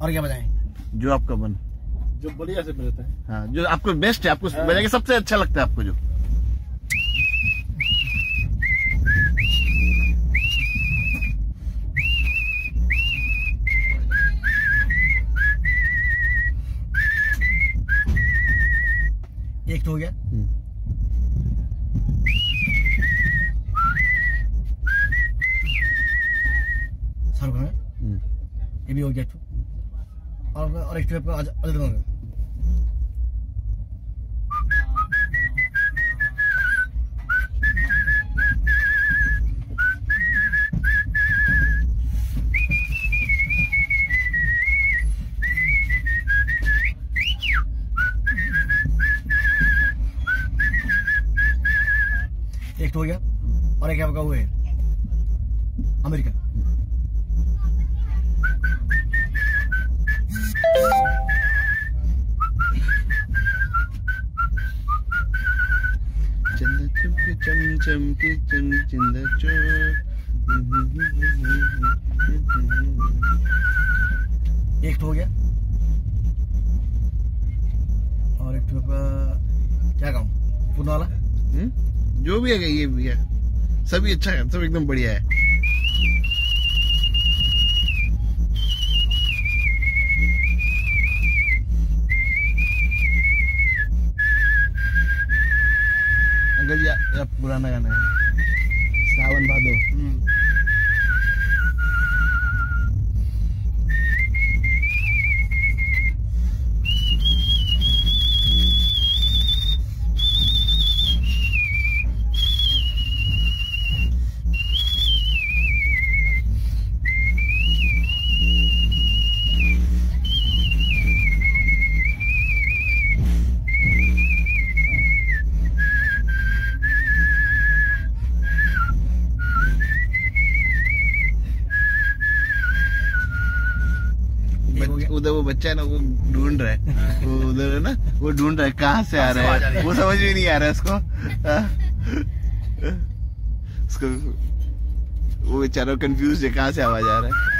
और क्या बताएँ? जो आपका मन। जो बढ़िया से मिलता है। हाँ जो आपको बेस्ट है आपको हाँ। बजा के सबसे अच्छा लगता है आपको जो। एक तो हो गया। का। हम्म। ये भी हो गया तो। और एक तो आपका अजय देवगन एक तो हो गया और एक आपका है, अमेरिका। चमके चम चंदा एक तो हो गया। और एक तो क्या कहूँ? पुनाला हम्म? जो भी है, ये भी है। सभी अच्छा है, सब एकदम बढ़िया है। पुराना गाना है। सावन भादो। उधर वो बच्चा है ना वो ढूंढ रहा है। वो उधर है ना वो ढूंढ रहा है कहाँ से आ रहा है। वो समझ में नहीं आ रहा है उसको? उसको वो बेचारा कंफ्यूज है कहाँ से आवाज़ आ रहा है।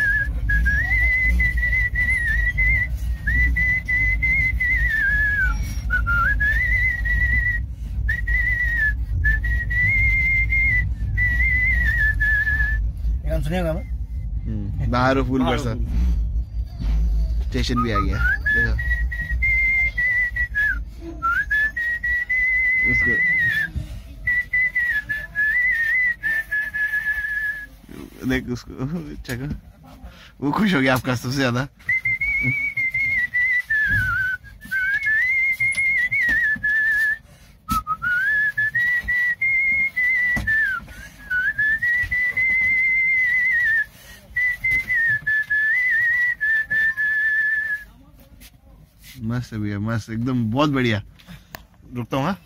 ये सुनिएगा हम्म, बाहर फूल बरसा। स्टेशन भी आ गया। देखो। उसको देख उसको। चको वो खुश हो गया आपका सबसे ज़्यादा। मस्त है भैया मस्त एकदम बहुत बढ़िया। रुकता हूँ हाँ?